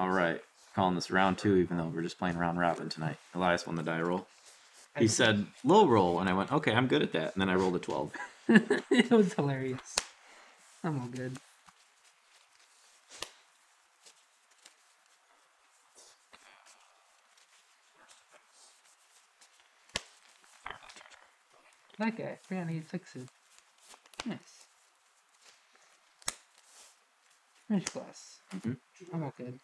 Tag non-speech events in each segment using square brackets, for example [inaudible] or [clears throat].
All right, calling this round two, even though we're just playing round robin tonight. Elias won the die roll. He said low roll, and I went, okay, I'm good at that. And then I rolled a 12. [laughs] it was hilarious. I'm all good. That guy, 386 it. Nice. French glass. Mhm. I'm all good.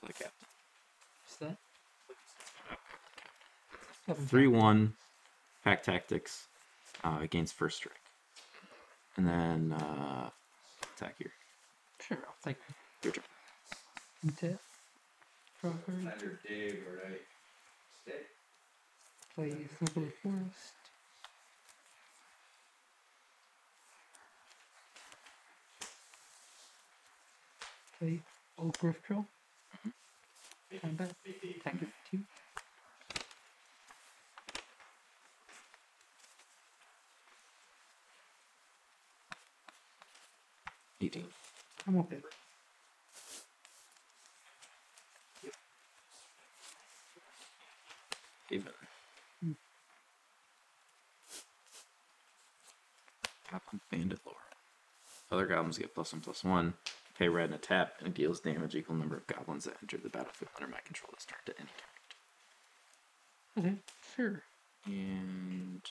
Play captain. What's that? Seven 3 1, pack tactics uh, against first strike. And then uh, attack here. Sure, I'll take Your turn. tip. Draw a card. Under Dave, right? Stay. Play Snuggly Forest. Play Old-Growth Troll. Combat. Attack it Eighteen. I'm okay. Even. Hmm. Goblin Bandit Lord. Other goblins get plus one plus one. Pay red and a tap, and it deals damage equal number of goblins that enter the battlefield under my control this turn to any target. Okay, sure. And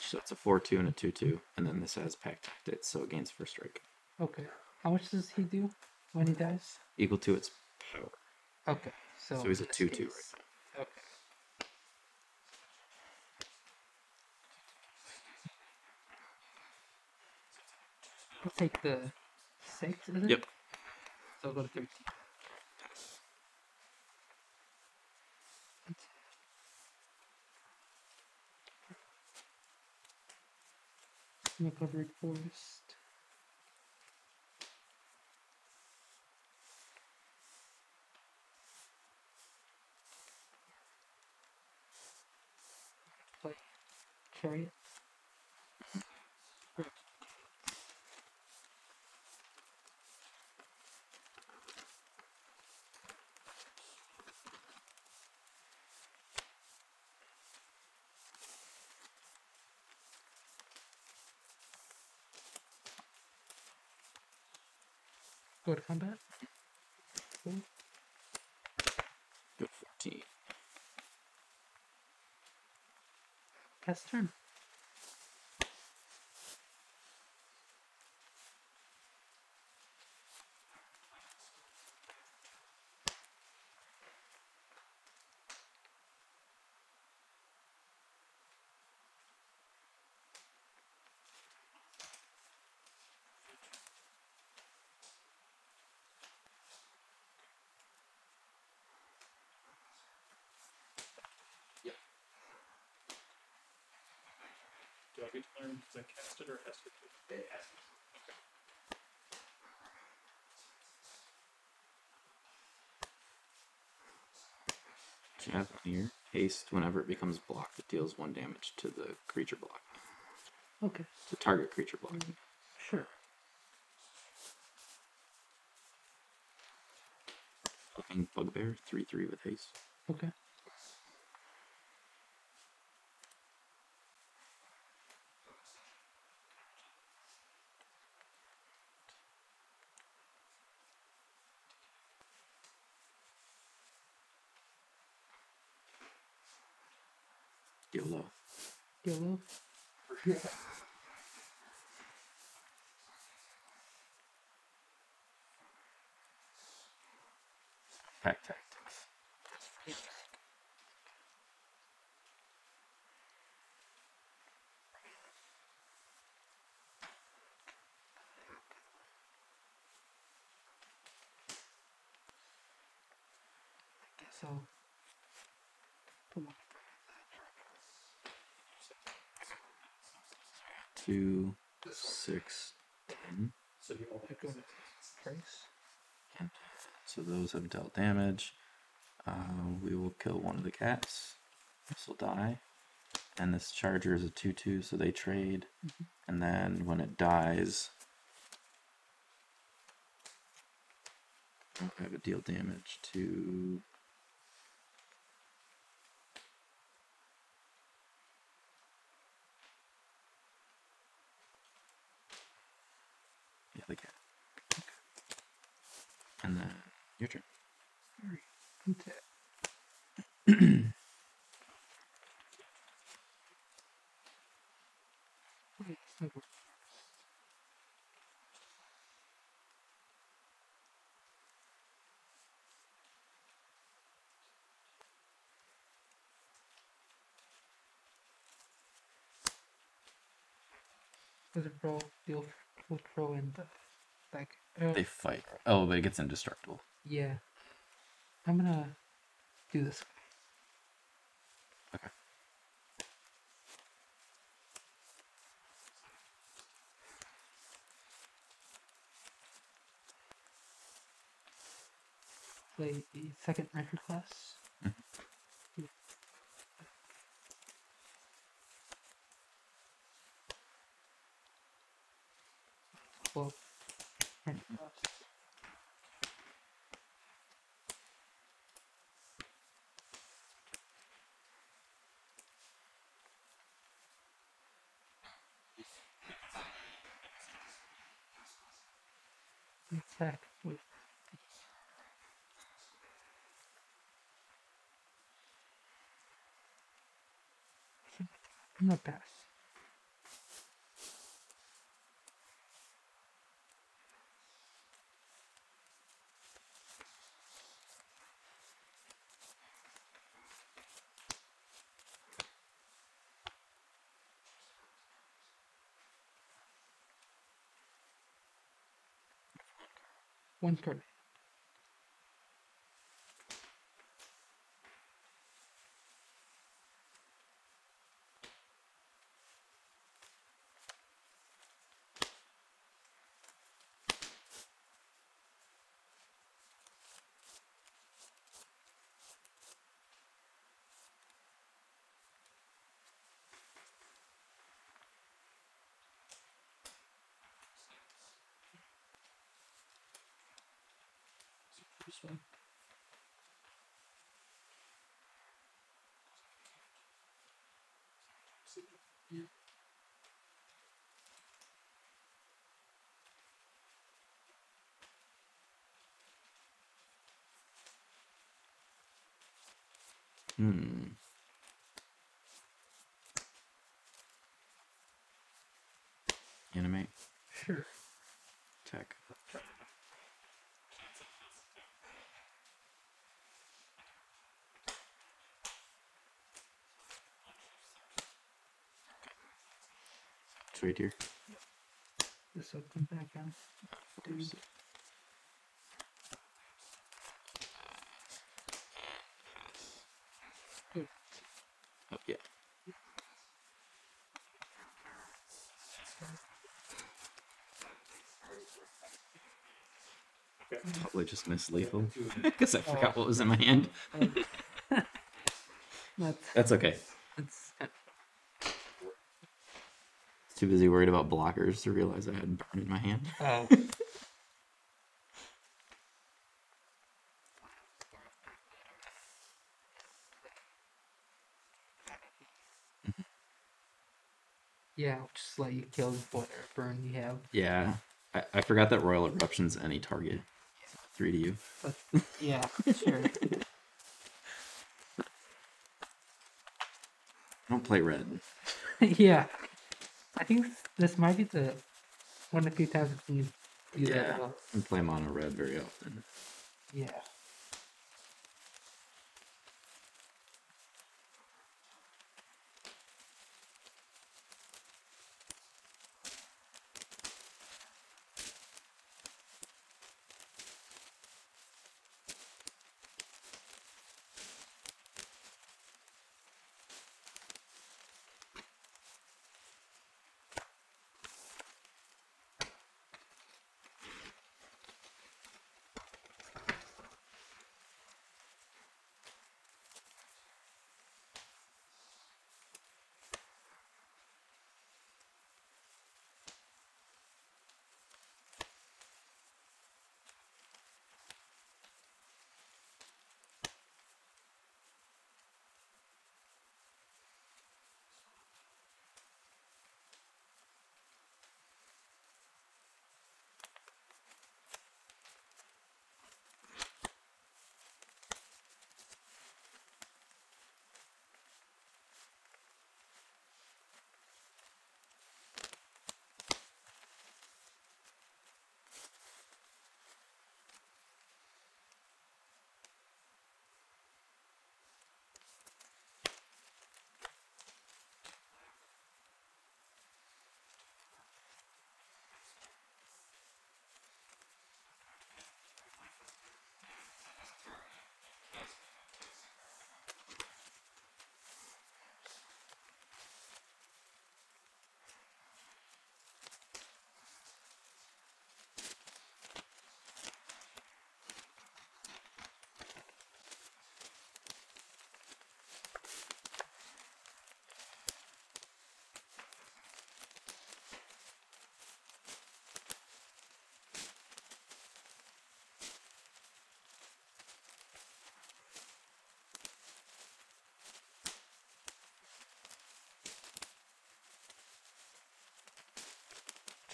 so it's a four two and a two two, and then this has pack tactics, so it gains first strike Okay. How much does he do when he dies? equal to its power. Okay, so. So he's a two two case- right Okay. I'll take the six, is it? Yep. So I'll go to 13. Recovered forest. Play chariot. Go to combat. Cool. Good fourteen. Cast turn. Do I get to learn because I cast it or has to? It has You have on here haste whenever it becomes blocked, it deals one damage to the creature block. Okay. To target creature block. Mm-hmm. Sure. Hulking Bugbear, three three with haste. Okay. YOLO. YOLO. Pack tactics. 7 dealt damage. Uh, we will kill one of the cats. This will die. And this charger is a 2 2, so they trade. Mm -hmm. And then when it dies, I have a deal damage to. Yeah, the cat. Okay. And then your turn. Alright, untap. Wait, [clears throat] it's not Does it roll deal will throw in the like uh, They fight. Oh, but it gets indestructible. Yeah. I'm gonna do this. Okay. Play the second record class. Mm-hmm. Well, record class. attack with Pass. One card. This one. Hmm. Animate. Sure. Attack. Right here. This will come back on. Good. Oh, yeah. Probably just missed lethal. [laughs] [laughs] Because I forgot what was in my hand. Oh. [laughs] That's That's okay. that's Too busy worried about blockers to realize I had burn in my hand. oh. [laughs] Yeah, I'll just let you kill whatever burn you have. Yeah. I, I forgot that Roil Eruption's any target. Three to you. But yeah, sure. I [laughs] don't play red. [laughs] yeah. I think this might be the one of the few times when you do that. Yeah. well. I play mono red very often. Yeah.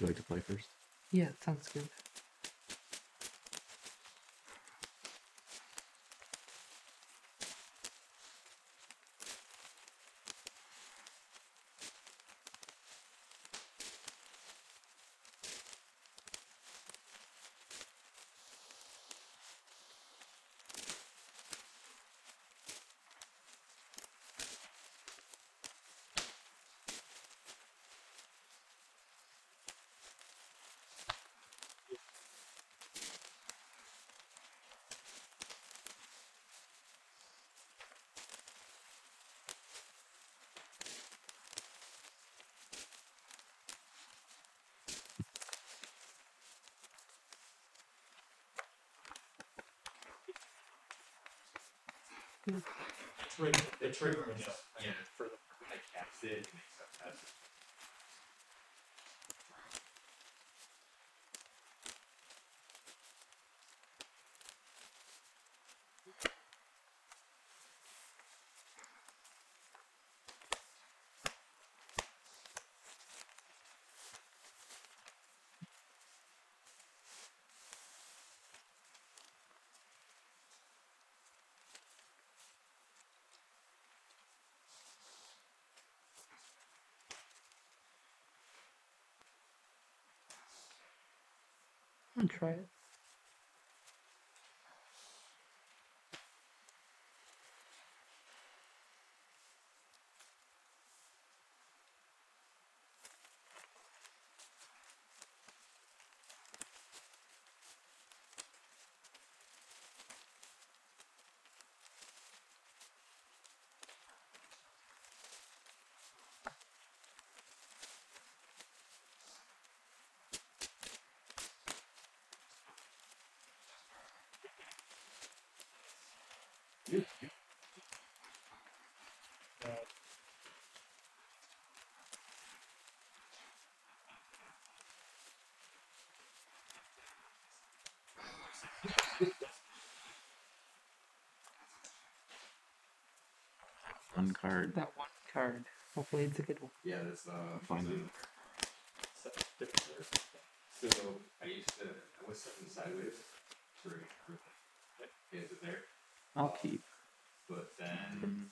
You like to play first? Yeah, sounds good. It's right when you, Yeah. for the, I cast Gonna try it. One card. That one card. Hopefully it's a good one. Yeah, that's uh. Find it. set different layers. So I used to I was sitting sideways for for kids in there, I'll keep. but then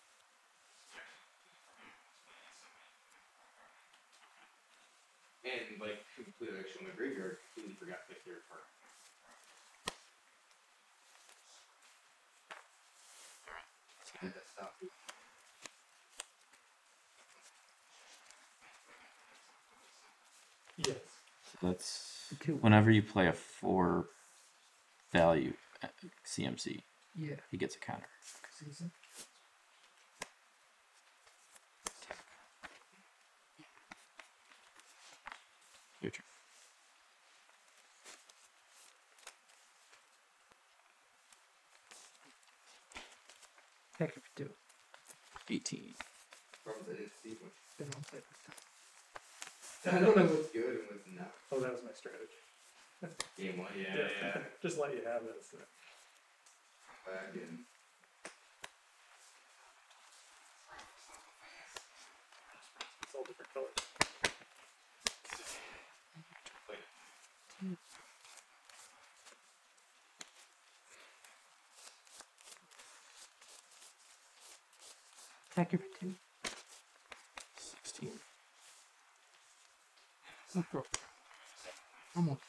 and like completely like show my graveyard, completely forgot to pick their part. I had to stop. Yes. So that's Two. whenever you play a four value uh, CMC, Yeah. he gets a counter. Your turn. Heck if you do. 18. Problems I didn't see much. Then I'll play this. I don't know what's good and what's not. Oh, that was my strategy. Game one, yeah, yeah. [laughs] Just let you have it. so- Back in. It's all different colors. Like, Attack you for two. 16. Almost.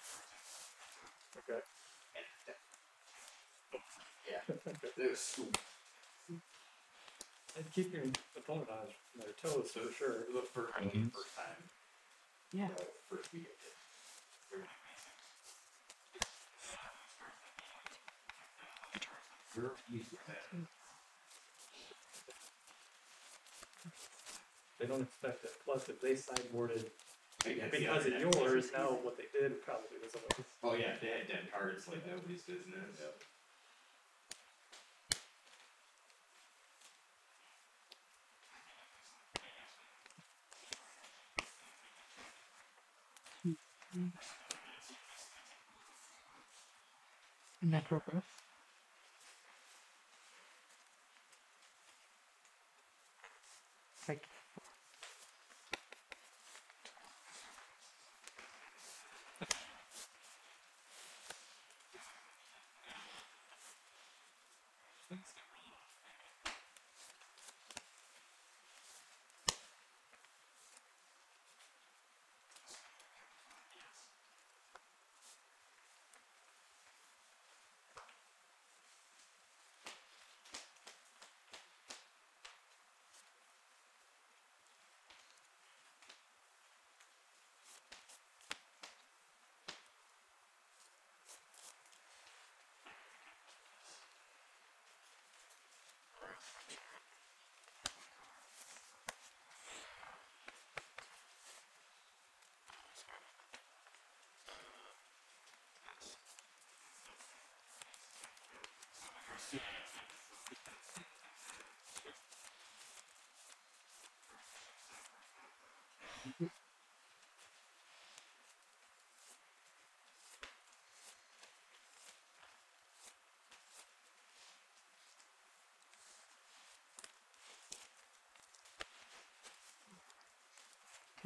Okay. Yeah. It was so And keep your opponent on their toes for sure. the first, I mean, first time. Yeah. uh, first week I did. We're used to. They don't expect it. Plus, if they sideboarded Against because the of other yours, now what they did probably was a Oh yeah, they had dead cards like nobody's business. Necrograph. Like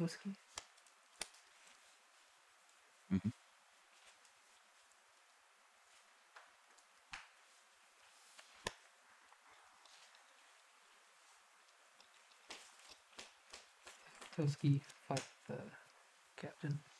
Toski. Mhm. Toski fight the captain.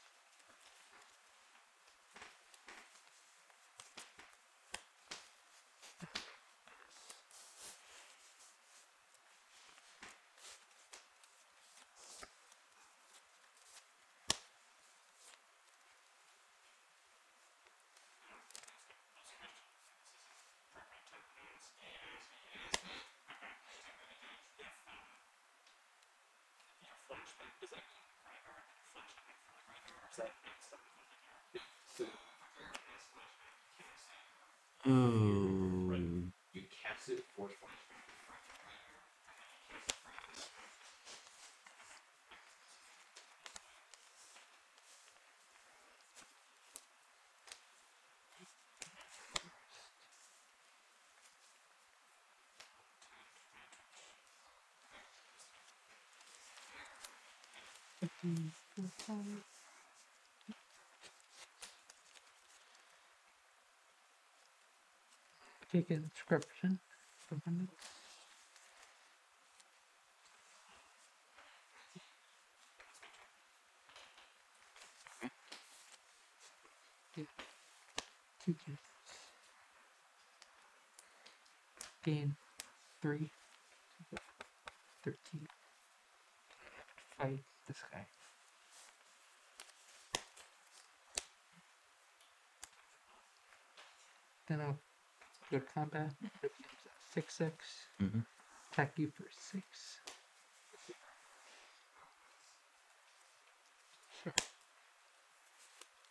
Oh. You cast it forcefully. Take inscription. Permanent. Yeah. Kids. Gain three. Thirteen. Fight this guy. Then I'll go to combat. It becomes a six six. Mhm. Attack you for six. Sure. Mm-hmm. You might drop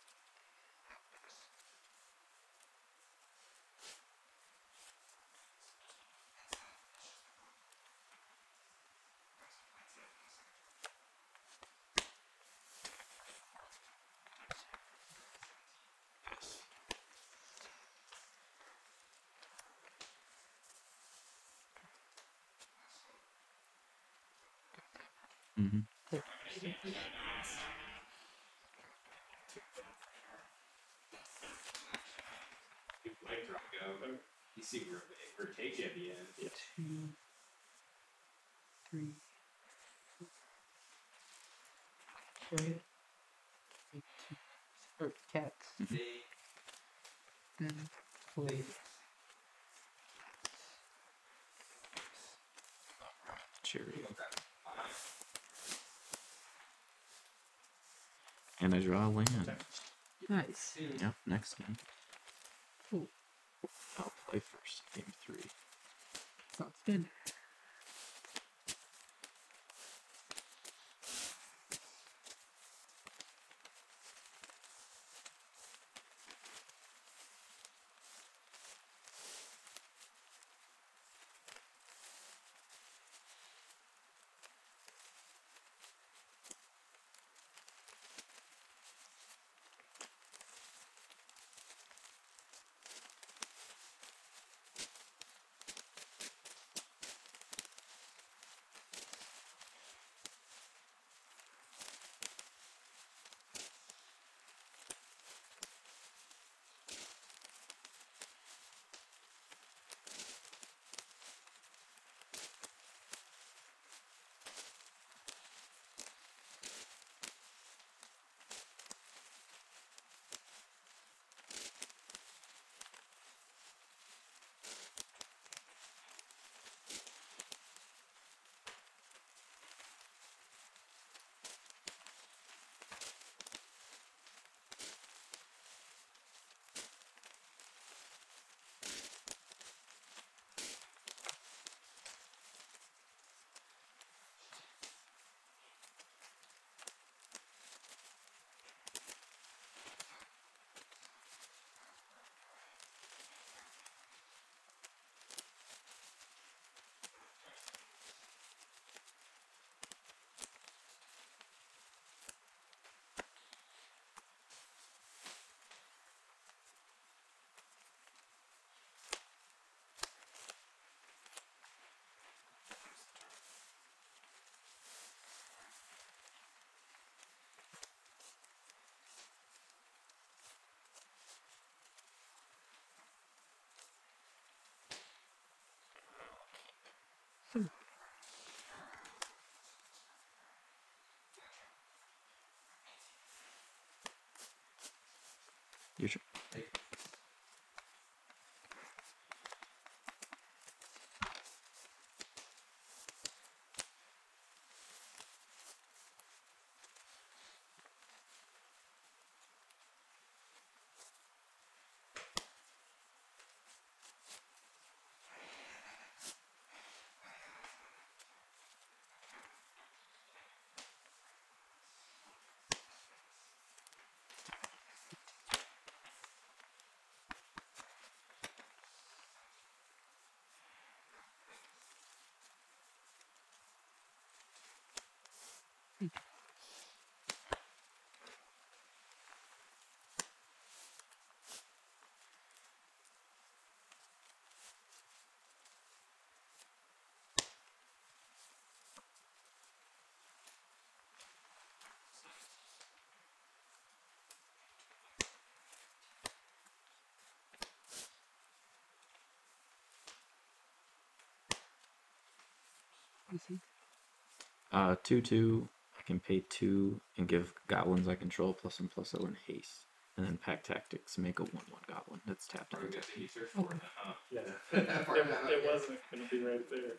go. You see where where it takes you at the end. Yeah. Two, three, four. Right. Eight, two, or cats. Then play. And I draw a land. Nice. Yep, next game. Cool. I'll play first. Game three. Sounds good. You see? Uh, two two. I can pay two and give goblins I control plus one plus zero and haste, and then pack tactics make a one one goblin that's tapped we on. got the search for it, huh? Yeah, [laughs] it, it [laughs] wasn't gonna be right there.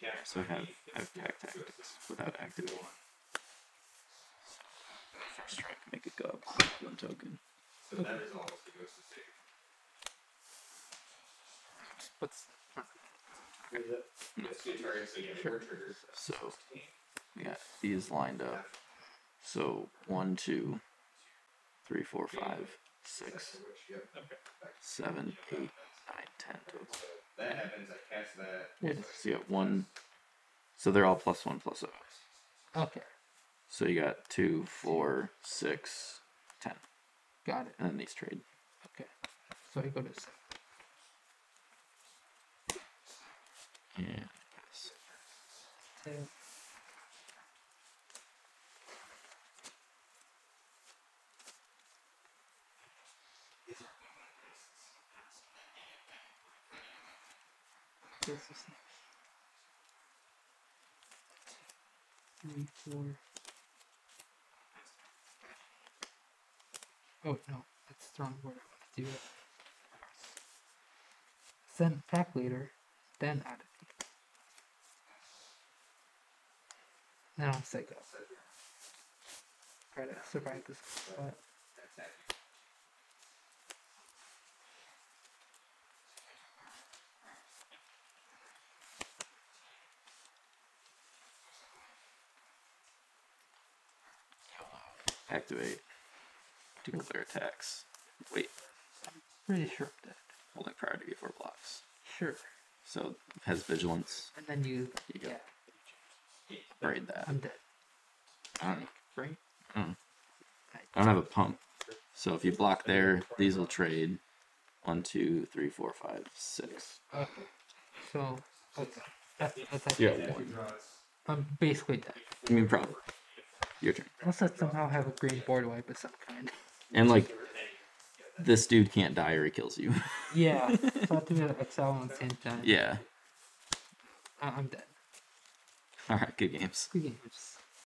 Can't. So I have be- I have pack tactics without activating. First strike, make it go up one token. So that is all a ghost of save. What's Is it? It's so you have four we got these lined up. So one, two, three, four, five, six, seven, eight, nine, ten Yep. Okay. seven, eight, nine, ten total. That happens, I cast that. Yes. So you got one. So they're all plus one plus zero. okay? So you got two, four, six, ten, Got it. and then these trade. Okay. So I go to seven. Yeah. Ten. Three, four. Oh no, that's the wrong word. I want to do it. Send pack leader, then add it. I'll say go. Try to survive this spot. Activate. Declare attacks. Wait. I'm pretty sure of that. Holding priority before blocks. Sure. So has vigilance. And then you, You go. yeah, Braid that. I'm dead. I don't know. Right? I don't I don't have a pump. So if you block there, these will trade. One, two, three, four, five, six. Okay. So that's that's, that's Yeah, actually one. I'm basically dead. I mean, probably. Your turn. Unless I somehow have a green board wipe of some kind. And like, this dude can't die or he kills you. [laughs] Yeah. so I have to be excel on the same time. yeah. I- I'm dead. All right. Good games. Good games.